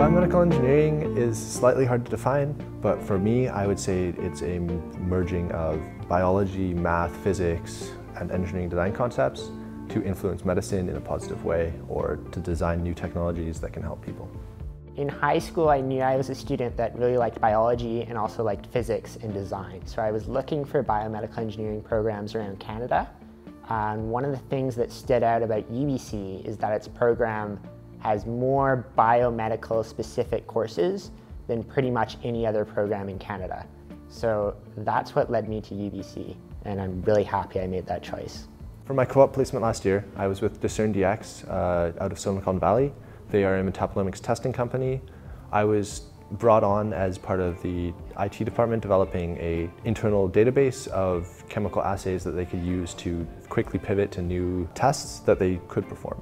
Biomedical engineering is slightly hard to define, but for me, I would say it's a merging of biology, math, physics, and engineering design concepts to influence medicine in a positive way or to design new technologies that can help people. In high school, I knew I was a student that really liked biology and also liked physics and design. So I was looking for biomedical engineering programs around Canada. And one of the things that stood out about UBC is that its program has more biomedical specific courses than pretty much any other program in Canada. So that's what led me to UBC, and I'm really happy I made that choice. For my co-op placement last year, I was with Discern DX uh, out of Silicon Valley. They are a metabolomics testing company. I was brought on as part of the IT department developing a internal database of chemical assays that they could use to quickly pivot to new tests that they could perform.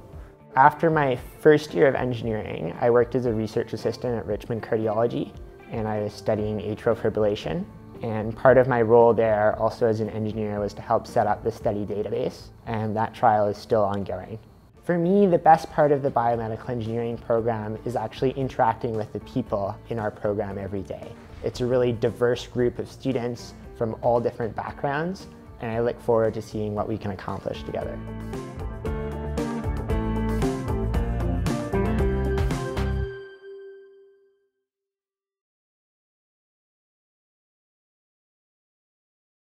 After my first year of engineering, I worked as a research assistant at Richmond Cardiology and I was studying atrial fibrillation. And part of my role there, also as an engineer, was to help set up the study database, and that trial is still ongoing. For me, the best part of the biomedical engineering program is actually interacting with the people in our program every day. It's a really diverse group of students from all different backgrounds, and I look forward to seeing what we can accomplish together.